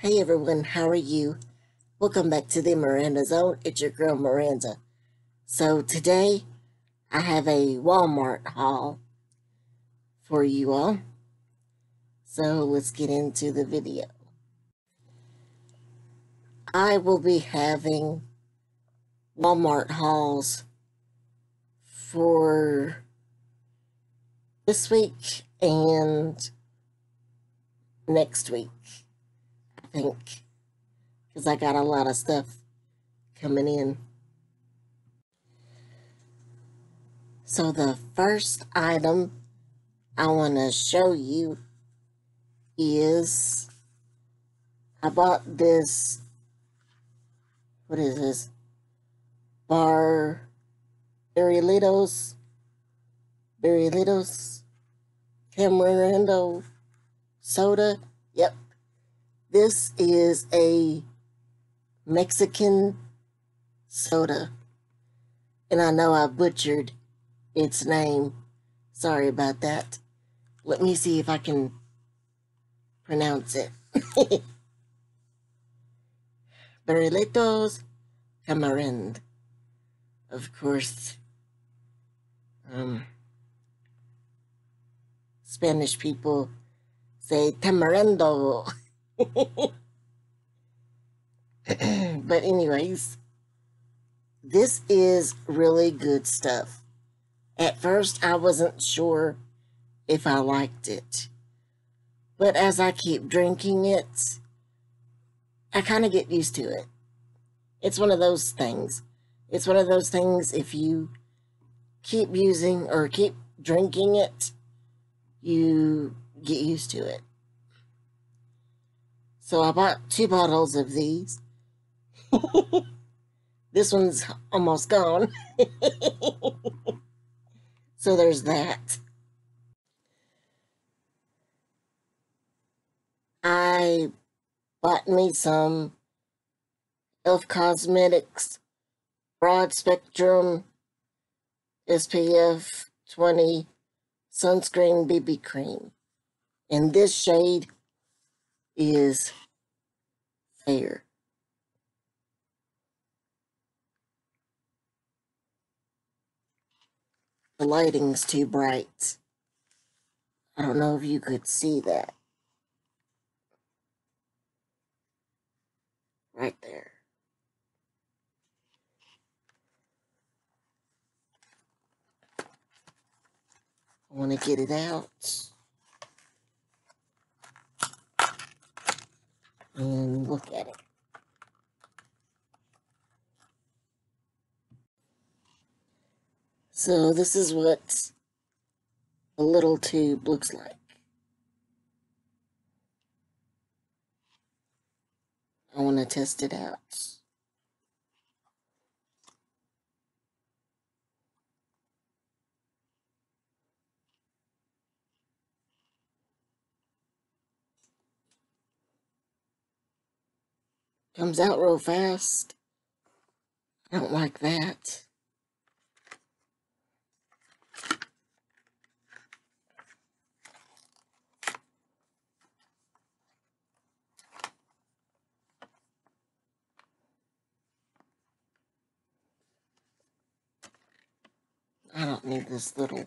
Hey everyone, how are you? Welcome back to the Miranda Zone. It's your girl Miranda. So today I have a Walmart haul for you all. So let's get into the video. I will be having Walmart hauls for this week and next week, think, because I got a lot of stuff coming in. So the first item I want to show you is I bought this, what is this, Bar Barrilitos, Barrilitos, Tamarindo soda. Yep. This is a Mexican soda. And I know I butchered its name. Sorry about that. Let me see if I can pronounce it. Barrilitos Tamarind. Of course, um, Spanish people say tamarindo. but anyways, this is really good stuff. At first, I wasn't sure if I liked it. But as I keep drinking it, I kind of get used to it. It's one of those things. It's one of those things if you keep using or keep drinking it, you get used to it. So I bought two bottles of these. this one's almost gone. so there's that. I bought me some Elf Cosmetics Broad Spectrum SPF 20 Sunscreen BB Cream. And this shade is fair. The lighting's too bright. I don't know if you could see that. Right there. I want to get it out. And look at it. So this is what a little tube looks like. I want to test it out. Comes out real fast. I don't like that. I don't need this little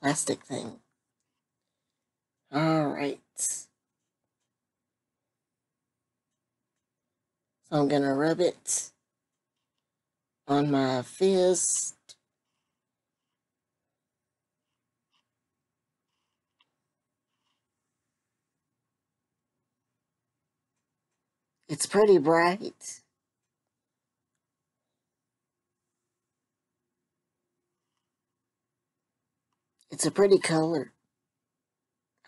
plastic thing. All right. I'm going to rub it on my fist. It's pretty bright. It's a pretty color.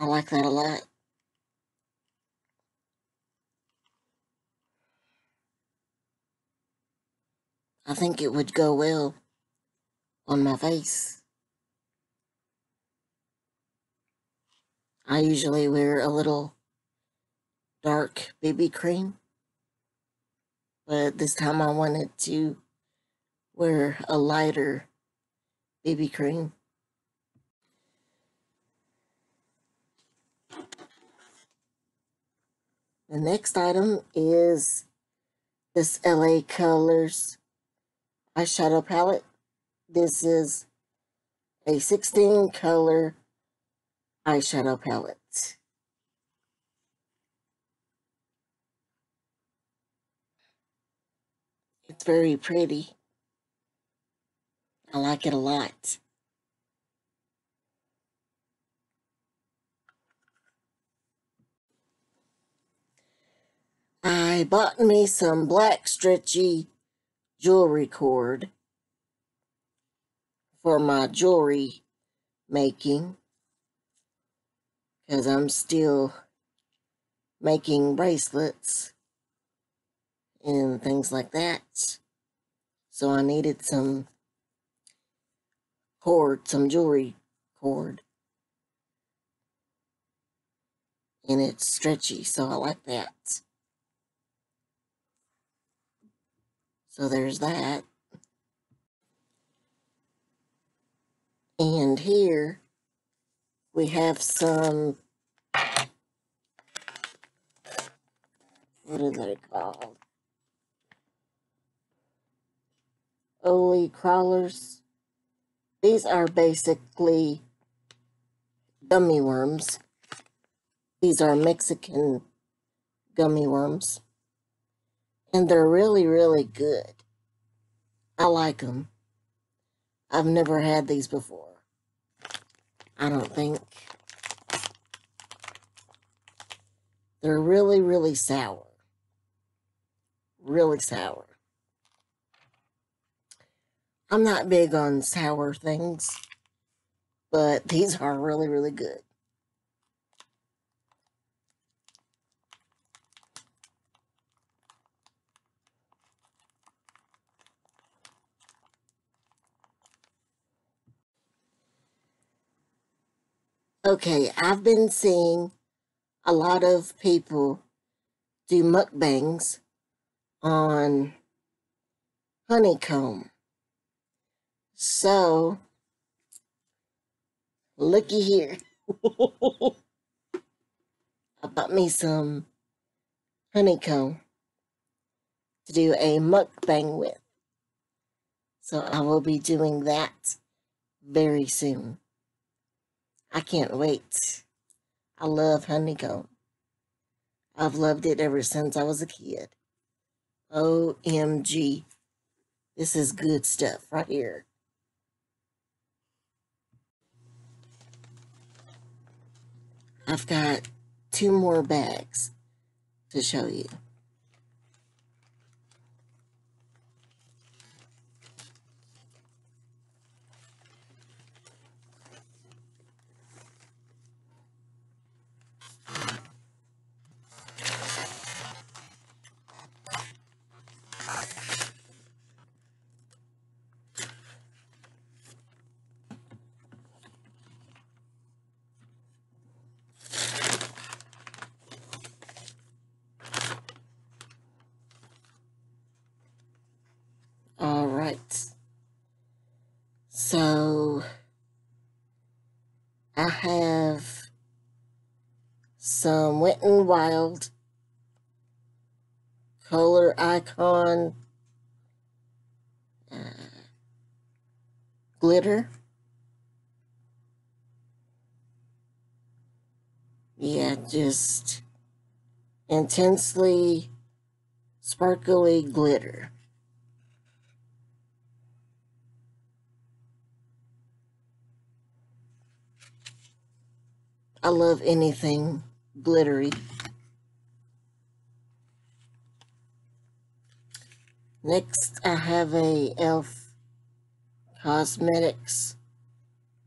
I like that a lot. I think it would go well on my face. I usually wear a little dark BB cream, but this time I wanted to wear a lighter BB cream. The next item is this LA Colors eyeshadow palette. This is a 16 color eyeshadow palette. It's very pretty. I like it a lot. I bought me some black stretchy jewelry cord for my jewelry making because I'm still making bracelets and things like that. So I needed some cord, some jewelry cord. And it's stretchy, so I like that. So there's that. And here we have some, what are they called? Oli crawlers. These are basically gummy worms. These are Mexican gummy worms. And they're really, really good. I like them. I've never had these before. I don't think. They're really, really sour. Really sour. I'm not big on sour things, but these are really, really good. Okay, I've been seeing a lot of people do mukbangs on honeycomb. So, looky here. I bought me some honeycomb to do a mukbang with. So I will be doing that very soon. I can't wait. I love honeycomb. I've loved it ever since I was a kid. OMG. This is good stuff right here. I've got two more bags to show you. Right. So I have some Wet n Wild color icon uh, glitter. Yeah, just intensely sparkly glitter. I love anything glittery. Next, I have a e.l.f. Cosmetics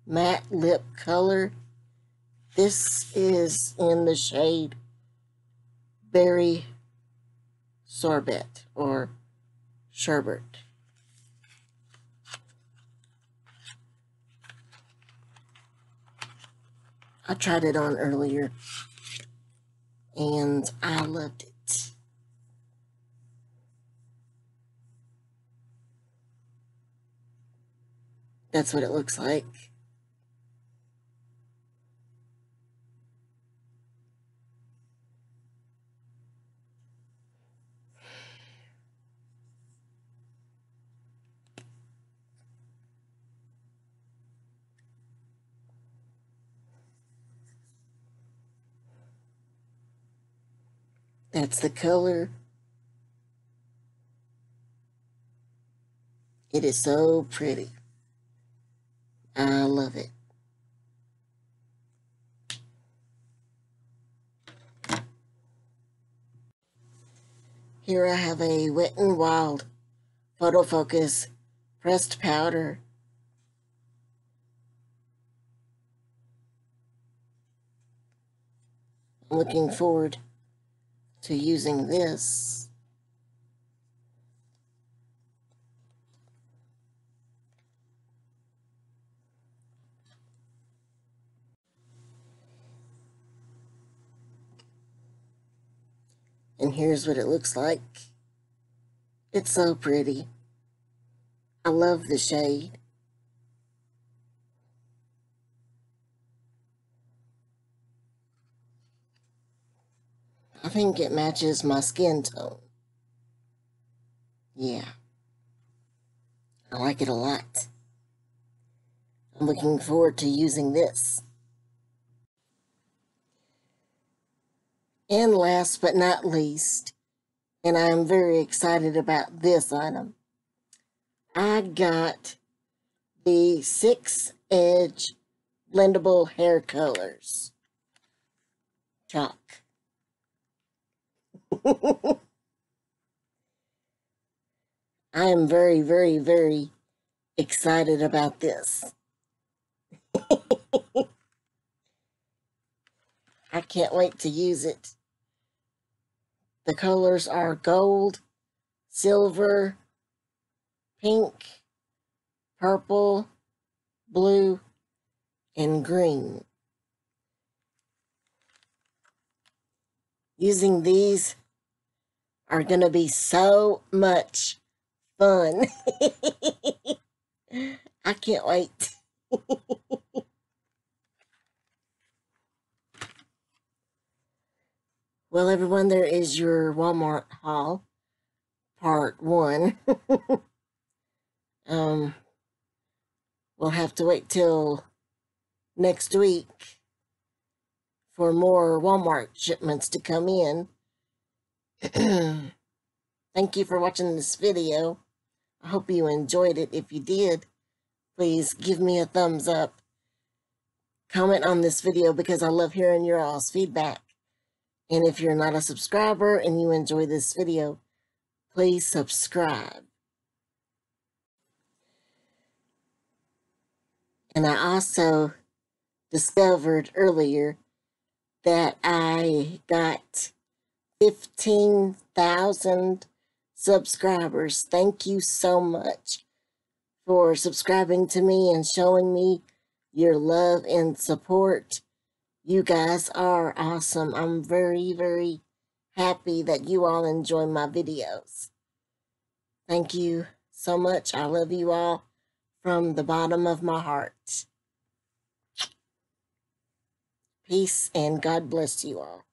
matte lip color. This is in the shade Berry Sorbet or Sherbet. I tried it on earlier and I loved it. That's what it looks like. That's the color. It is so pretty. I love it. Here I have a Wet n Wild Photo Focus pressed powder. Looking forward to using this. And here's what it looks like. It's so pretty. I love the shade. Think it matches my skin tone. Yeah. I like it a lot. I'm looking forward to using this. And last but not least, and I'm very excited about this item, I got the six edge blendable hair colors chalk. I am very, very, very excited about this. I can't wait to use it. The colors are gold, silver, pink, purple, blue, and green. Using these are going to be so much fun. I can't wait. Well, everyone, there is your Walmart haul, part one. um, we'll have to wait till next week for more Walmart shipments to come in. Thank you for watching this video. I hope you enjoyed it. If you did, please give me a thumbs up. Comment on this video because I love hearing your all's feedback. And if you're not a subscriber and you enjoy this video, please subscribe. And I also discovered earlier that I got 15,000 subscribers. Thank you so much for subscribing to me and showing me your love and support. You guys are awesome. I'm very, very happy that you all enjoy my videos. Thank you so much. I love you all from the bottom of my heart. Peace and God bless you all.